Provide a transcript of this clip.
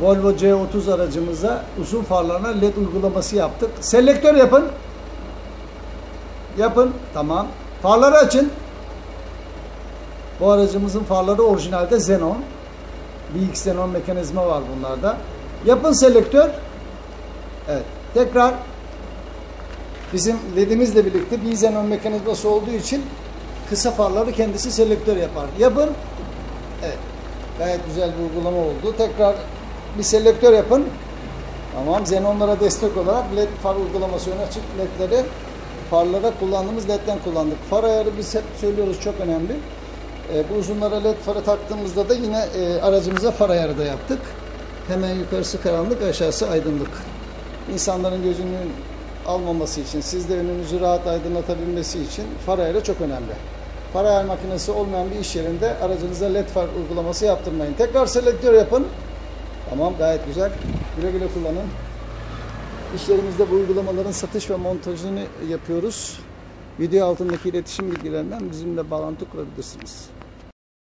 Volvo C30 aracımıza uzun farlarına led uygulaması yaptık. Selektör yapın. Yapın. Tamam. Farları açın. Bu aracımızın farları orijinalde Xenon. BX Xenon mekanizma var bunlarda. Yapın selektör. Evet. Tekrar bizim ledimizle birlikte bir Xenon mekanizması olduğu için kısa farları kendisi selektör yapar. Yapın. Evet. Gayet güzel bir uygulama oldu. Tekrar bir selektör yapın. Tamam. Xenonlara destek olarak led far uygulaması öne açık ledleri farlara kullandığımız ledden kullandık. Far ayarı biz hep söylüyoruz çok önemli. E, bu uzunlara led farı taktığımızda da yine e, aracımıza far ayarı da yaptık. Hemen yukarısı karanlık, aşağısı aydınlık. İnsanların gözünün almaması için, siz de önünüzü rahat aydınlatabilmesi için far ayarı çok önemli. Far ayar makinesi olmayan bir iş yerinde aracınıza led far uygulaması yaptırmayın. Tekrar selektör yapın. Tamam gayet güzel. Güle güle kullanın. İş yerimizde bu uygulamaların satış ve montajını yapıyoruz. Video altındaki iletişim bilgilerinden bizimle bağlantı kurabilirsiniz.